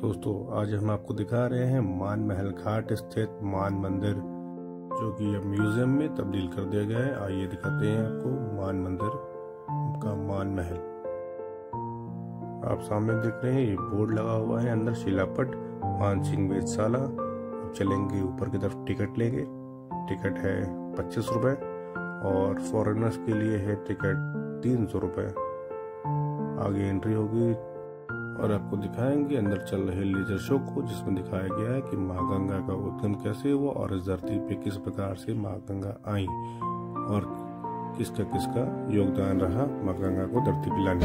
दोस्तों, आज हम आपको दिखा रहे हैं मान महल घाट स्थित मान मंदिर, जो कि अब म्यूज़ियम में तब्दील कर दिया गया है। आइए दिखाते हैं आपको मान मंदिर का मान महल आप सामने देख रहे हैं, ये बोर्ड लगा हुआ है अंदर, शिलापट मान सिंह वेदशाला अब चलेंगे ऊपर की तरफ़ टिकट लेंगे टिकट है पच्चीस रुपए और फॉरेनर्स के लिए है टिकट तीन सौ रुपये आगे एंट्री होगी और आपको दिखाएँगे अंदर चल रहे लेजर शो को, जिसमें दिखाया गया है कि माँ गंगा का उद्गम कैसे हुआ और इस धरती पे किस प्रकार से माँ गंगा आई और किसका किसका योगदान रहा, माँ गंगा को धरती पे लाने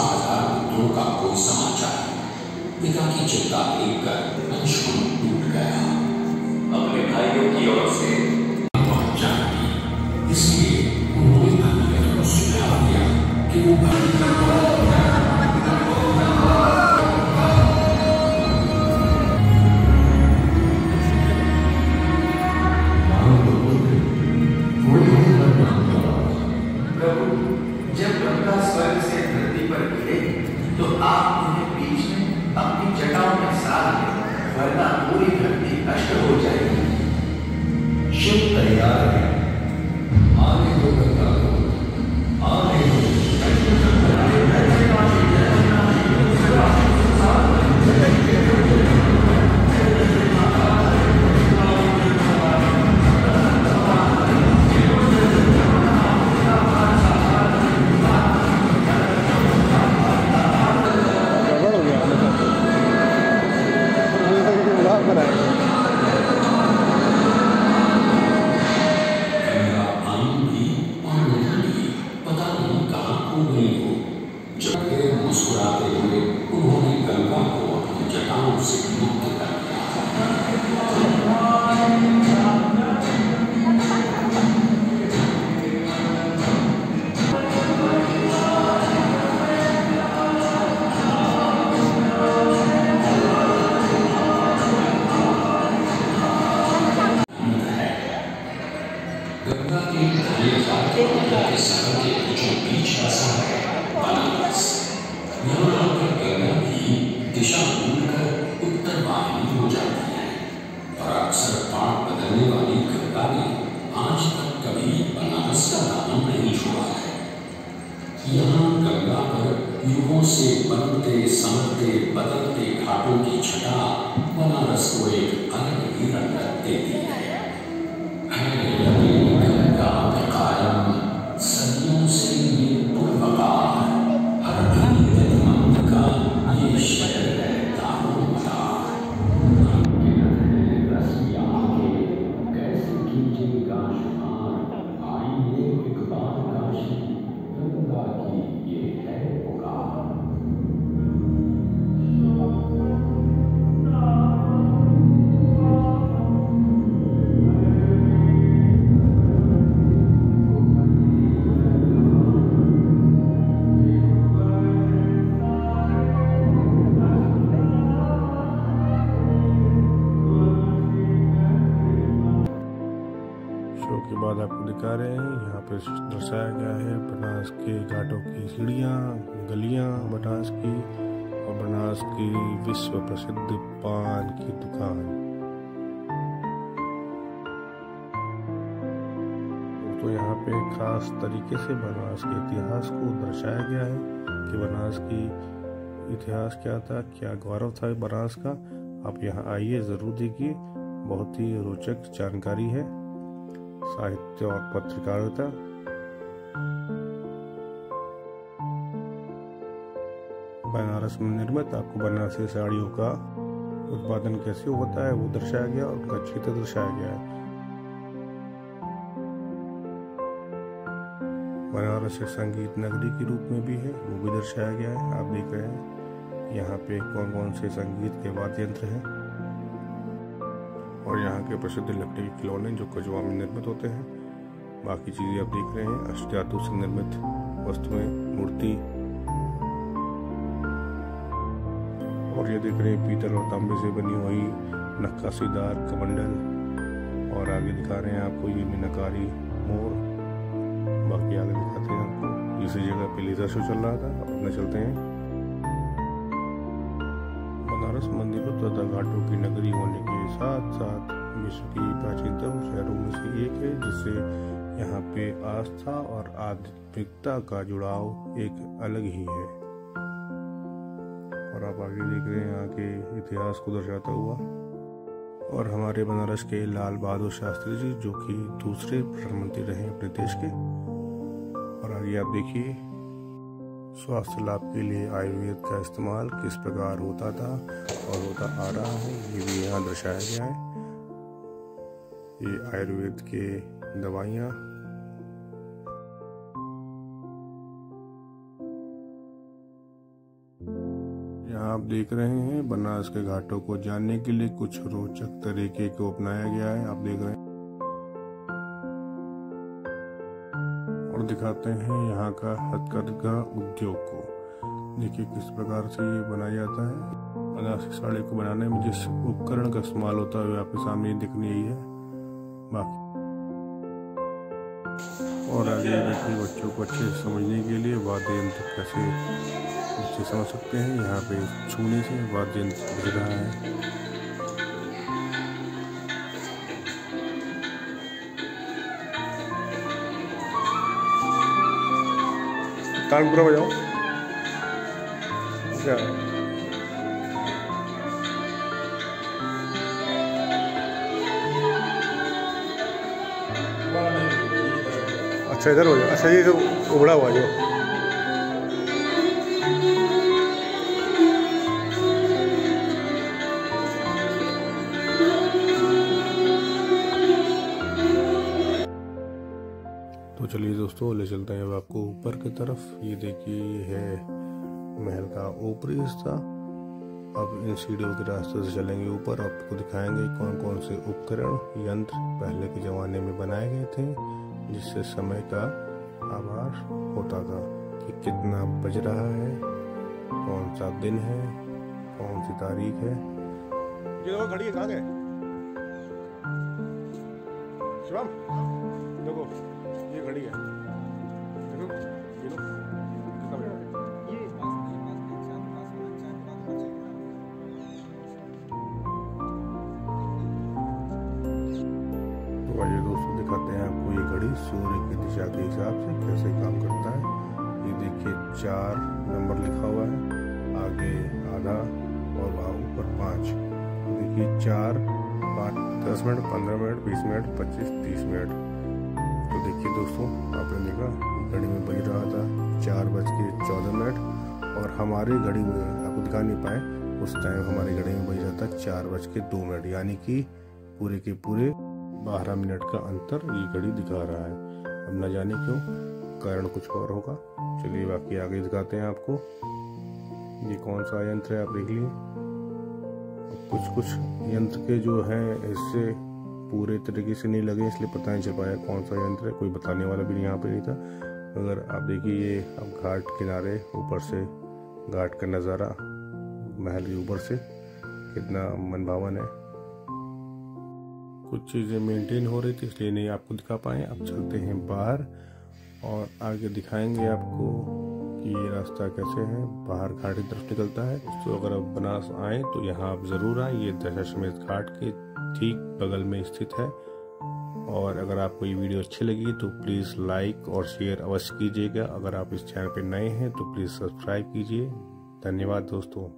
साठ हज़ार पुत्रों का कोई समाचार पिता की चिंता देखकर अंशुमन टूट गया। अपने भाइयों की ओर से पहुँच इसलिए 何 घाट के गंगा के बीचों बीच बसा है बनारस यहाँ आकर गंगा की दिशा भूलकर उत्तर वाहिनी हो जाती है। और अक्सर पाठ बदलने वाली गंगा ने आज तक कभी बनारस का दामन नहीं छोड़ा है। यहाँ गंगा पर युगों से बनते समझते बदलते घाटों की छटा बनारस को एक अलग ही रंगत देती है। शो के बाद आपको दिखा रहे हैं, यहाँ पे दर्शाया गया है बनारस के घाटों की सीढ़ियाँ, गलियाँ बनारस की और बनारस की विश्व प्रसिद्ध पान की दुकान। तो यहाँ पे खास तरीके से बनारस के इतिहास को दर्शाया गया है कि बनारस की इतिहास क्या था, क्या गौरव था बनारस का। आप यहाँ आइए, ज़रूर देखिए। बहुत ही रोचक जानकारी है। साहित्य और पत्रकारिता। बनारस में निर्मित आपको बनारसी साड़ियों का उत्पादन कैसे होता है, वो दर्शाया गया और उनका क्षेत्र दर्शाया गया है। बनारस एक संगीत नगरी के रूप में भी है, वो भी दर्शाया गया है, आप देख रहे हैं। यहाँ पे कौन कौन से संगीत के वाद्य यंत्र हैं। और यहाँ के प्रसिद्ध लकड़ी के खिलौने जो कजुआ में निर्मित होते हैं। बाकी चीज़ें आप देख रहे हैं अष्टातु से निर्मित वस्तुएँ, मूर्ति। और ये देख रहे हैं, पीतल और तांबे से बनी हुई नक्काशीदार कमंडल। और आगे दिखा रहे हैं आपको ये मीनाकारी मोर। बाकी आगे दिखाते हैं आपको इसी जगह पे लेजर शो चल रहा था। अपने चलते हैं। बनारस मंदिरों तथा घाटों की नगरी होने के साथ साथ विश्व की प्राचीनतम शहरों में से एक है, जिससे यहाँ पे आस्था और आध्यात्मिकता का जुड़ाव एक अलग ही है। और आप आगे देख रहे हैं यहाँ के इतिहास को दर्शाता हुआ। और हमारे बनारस के लाल बहादुर शास्त्री जी, जो कि दूसरे प्रधानमंत्री रहे अपने देश के। और आगे आप देखिए, स्वास्थ्य लाभ के लिए आयुर्वेद का इस्तेमाल किस प्रकार होता था और होता आ रहा है? ये भी यहाँ दर्शाया गया है। ये आयुर्वेद के दवाइयाँ। आप देख रहे हैं, बनारस के घाटों को जानने के लिए कुछ रोचक तरीके को अपनाया गया है। आप देख रहे हैं। और दिखाते हैं यहाँ का हथकरघा उद्योग को। देखिए किस प्रकार से ये बनाया जाता है। बनारसी साड़ी को बनाने में जिस उपकरण का इस्तेमाल होता है आपके सामने दिखनी यही है। बाकी और आगे बैठे बच्चों को अच्छे समझने के लिए वाद्य यंत्र कैसे बच्चे समझ सकते हैं? यहाँ पे छूने से वाद्य यंत्र दिख रहा है। ताल पूरा बजाओ। क्या? अच्छा इधर हो जाओ। अच्छा ये जो उबड़ा हुआ, जो। तो चलिए दोस्तों, ले चलते हैं अब आपको ऊपर की तरफ़। ये देखिए, है महल का ऊपरी हिस्सा। अब इन सीढ़ियों के रास्ते से चलेंगे ऊपर। आपको दिखाएँगे कौन कौन से उपकरण, यंत्र पहले के ज़माने में बनाए गए थे। जिससे समय का आभार होता था कि कितना बज रहा है कौन सा दिन है कौन सी तारीख है। ये घड़ी शिवम, देखो, ये घड़ी है। चार नंबर लिखा हुआ है। आगे आधा और वहाँ, ऊपर पाँच। तो देखिए, चार, पाँच, दस मिनट, पंद्रह मिनट, बीस मिनट, पच्चीस, तीस मिनट। तो देखिए दोस्तों, आपने देखा, घड़ी में बज रहा था। चार बज के चौदह मिनट। और हमारी घड़ी में आपको दिखा नहीं पाए, उस टाइम हमारी घड़ी में बज रहा था चार बज के दो मिनट। यानी कि पूरे के पूरे बारह मिनट का अंतर ये घड़ी दिखा रहा है। अब न जाने क्यों कारण कुछ और होगा। चलिए बाकी आगे दिखाते हैं आपको। ये कौन सा यंत्र है आप देख लिए कुछ कुछ यंत्र के जो हैं, इससे पूरे तरीके से नहीं लगे, इसलिए पता नहीं चल पाया कौन सा यंत्र है। कोई बताने वाला भी यहाँ पे नहीं था। मगर आप देखिए, ये अब घाट किनारे ऊपर से, घाट का नज़ारा, महल के ऊपर से कितना मनभावन है। कुछ चीज़ें मेंटेन हो रही थी, इसलिए नहीं आपको दिखा पाए। अब चलते हैं बाहर। और आगे दिखाएँगे आपको कि ये रास्ता कैसे है। बाहर घाट की तरफ़ निकलता है। तो अगर आप बनारस आए तो यहाँ आप ज़रूर आए। ये दशाश्वमेध घाट के ठीक बगल में स्थित है। और अगर आपको ये वीडियो अच्छी लगी तो प्लीज़ लाइक और शेयर अवश्य कीजिएगा। अगर आप इस चैनल पर नए हैं तो प्लीज़ सब्सक्राइब कीजिए। धन्यवाद दोस्तों।